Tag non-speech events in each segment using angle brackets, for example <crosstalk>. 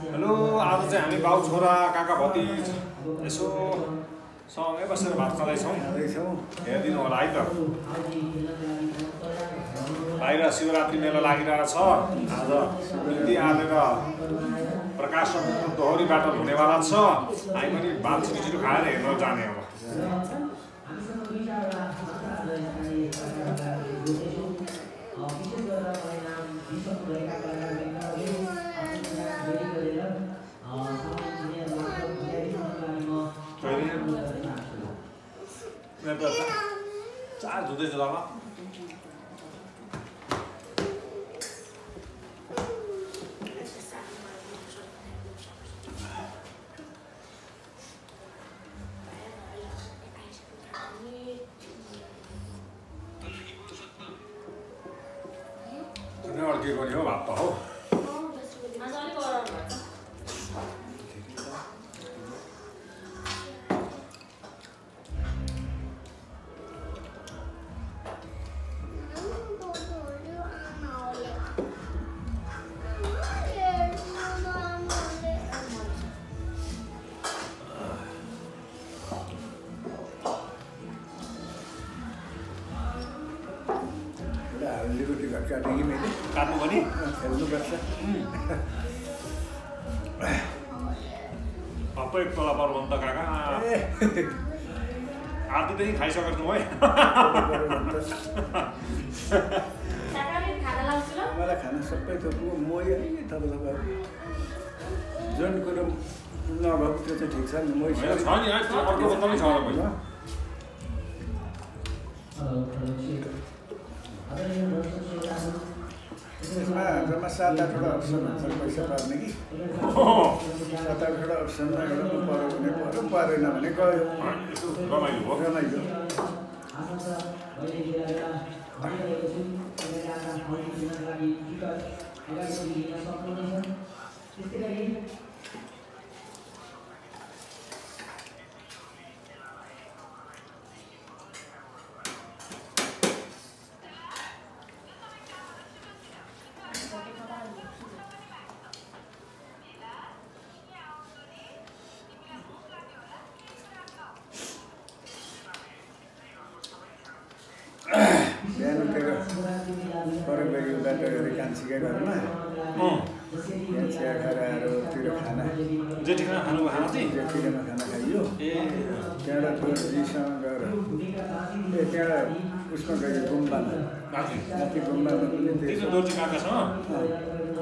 Hello आज चाहिँ हामी बाउ छोरा काका भतिज यसो सँगै बसेर भात खाँदैछौँ। हेरिदिनु होला है त। बाहिर शिवरात्रि मेला लागिरहेछ आज निम्ति आलेर प्रकाशन दोहोरीबाट हुनेवाला छ। हामी पनि भात छिटो छिटो खाएर हेर्न जाने अब मेरो त चा- चार धुँदैछ दामा अड्के गर्ने हो भात त हो एउटा हल्दीको टिकट काटेँ कि मैले काट्नु पनि खेल्नुपर्छ सबै तल पर्नु त काका आधी पनि खाइसकेको है मलाई खाना सबै थोक म यही थप थप जुन कुरो नभएको त्यो चाहिँ ठिक छ नि म छ नि है, त्यो अर्को बोतल नै छ होला मैले। यसमा हाम्रोमा सात आठवटा अप्सन हुन्छ पैसा पार्ने कि? सात आठवटा अप्सनमा एउटा पऱ्यो भने पऱ्यो परेन भने गयो। यसो रमाइलो भयो। रमाइलो। परक गएको बाटो कान्छीकै घरमा अँ, यहाँ चिया खाएर आएर तिर खाना जेठीमा खानुको खाना चाहिँ? जेठीमा खाना खाइयो। ए। त्यहाँबाट छोरीसँग गएर ए त्यहाँ उसमा गयो गुम्बामा। माथि गुम्बामा पनि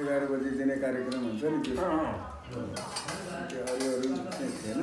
एघार बजी दिने कार्यक्रम हुन्छ नि त्यो। त्यो अरू अरू चाहिँ थिएन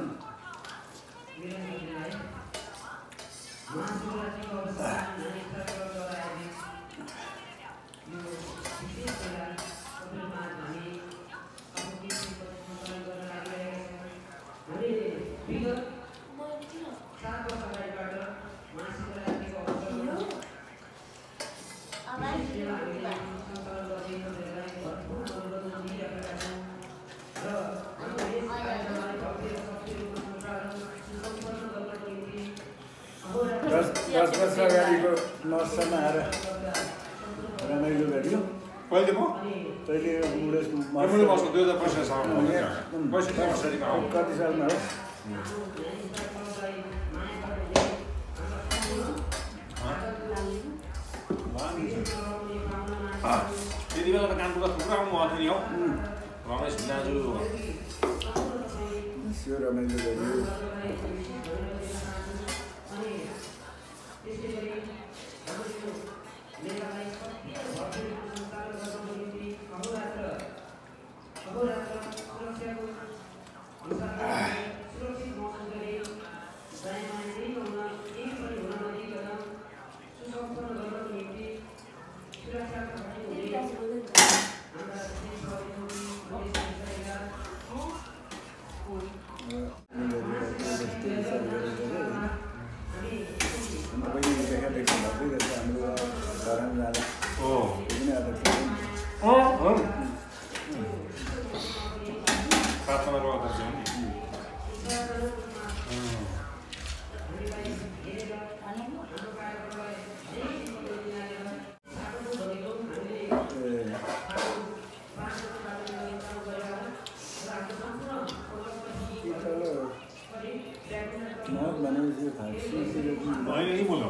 दस दस वर्ष अगाडिको महोत्सवमा आएर रमाइलो गरियो। कहिले म? बस्नु दुई हजार हो? कति सालमा हो? त्यति बेला त कानपुर थुप्रो आउनु भएको थियो नि हौ। रमेश दाजु। रमाइलो गरियो Thank बहिनी देखा देखि भएकै रहेछ हाम्रो घरमा जाँदा ओ त्यो पनि अध्यक्ष हो। अँ हो सात नम्बरको अध्यक्ष हो नि ए, कि तल महत भनेपछि फारसी होइन नि बोल्नु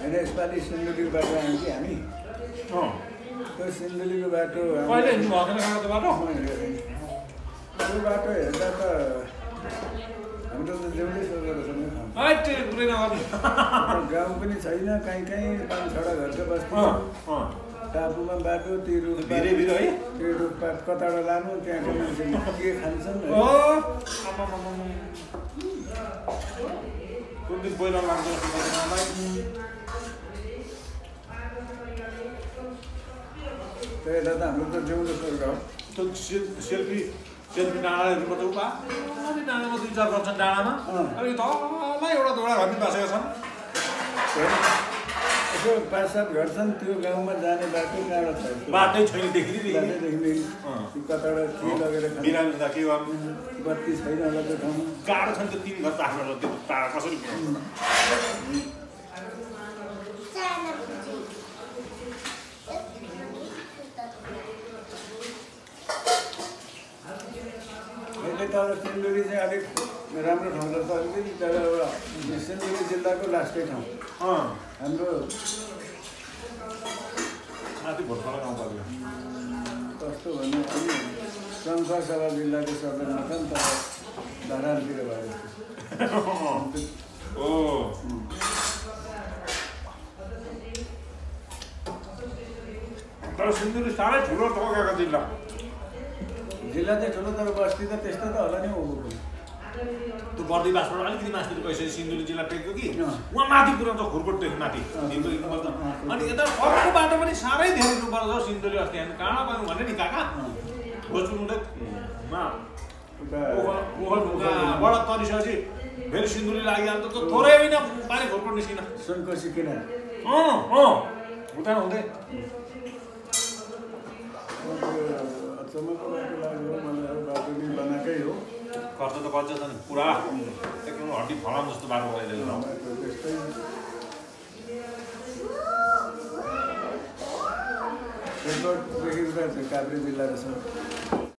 होइन यसपालि सिन्धुलीको बाटो आयौँ कि हामी? त्यो सिन्धुलीको बाटो त्यो बाटो? हेर्दा त हाम्रो त कुरै नगर्नु। गाउँ पनि छैन कहीँ कहीँ पाँच छवटा घरको बस्ती। अँ छ। अँ। टापुमा बाटो त्यो रुखपात त्यो रुखपात कताबाट लानु त्यहाँको मान्छेले के खान्छन्। कुन दिन पहिला लाग्छ हेर्दा त हाम्रो त जेउलो स्वर्ग हो त्यो सेल- सेल्फी सेल्फी डाँडाहरू पर्छ उपा अलि डाँडामा दुई चार गर्छन् डाँडामा अँ। अनि तल एउटा दुईवटा घर पनि बसेका छन् यसो पाँच सात घर छन् त्यो गाउँमा जाने बाटो कहाँबाट छ? बाटै छैन देखिँदै बाटैदेखि लिएर अँ। त्यो कताबाट के लगेर खान्छ? बिरामी हुँदा के गर्नु बत्ती छैन होला त्यो ठाउँमा गाह्रो छ नि तिन घर कसरी पुऱ्याउनु? अहिले त अब सिलगढी चाहिँ अलिक राम्रो ठाउँ रहेछ अलिकति तर अब सिलगढी जिल्लाको लास्टै ठाउँ अँ। हाम्रो माथि भोटखला गाउँ पर्यो कस्तो भन्नु अनि शङ्खा सभा जिल्लाको सदरमा छ नि त धरानतिर भयो ओ <laughs> तर सिन्धुली साह्रै ठुलो टोकेको जिल्ला। जिल्ला चाहिँ ठुलो तर बस्ती त त्यस्तो त होला नि ओभरको त्यो बर्दी बासबाट अलिकति माथि गइसकेपछि सिन्धुली जिल्ला टेक्यो कि। उहाँ माथि पुऱ्याउँछ खुर्कोटदेखि माथि। अनि यता अर्को बाटो पनि साह्रै धेरै डुब्बर छ सिन्धुली अस्ति हामी कहाँ गयौँ भने नि काका? खोज्नु हुँदै मा उता ओखल ओखल ढुङ्गाबाट तरिसकेपछि फेरि सिन्धुली लागिहाल्छ त थोरै होइन पानी खुर्कोट निस्किन। सुनकोसी किनार। अँ अँ। हुँदैन हुँदै। लाग्यो मलाई अब बाटो नि बनाएकै हो। खर्च त खर्च छ नि पुरा। एकदम हड्डी फलाम जस्तो बाटो बनाइदिएको त्यस्तै। पेट्रोलदेखि काभ्रे जिल्लाको छ।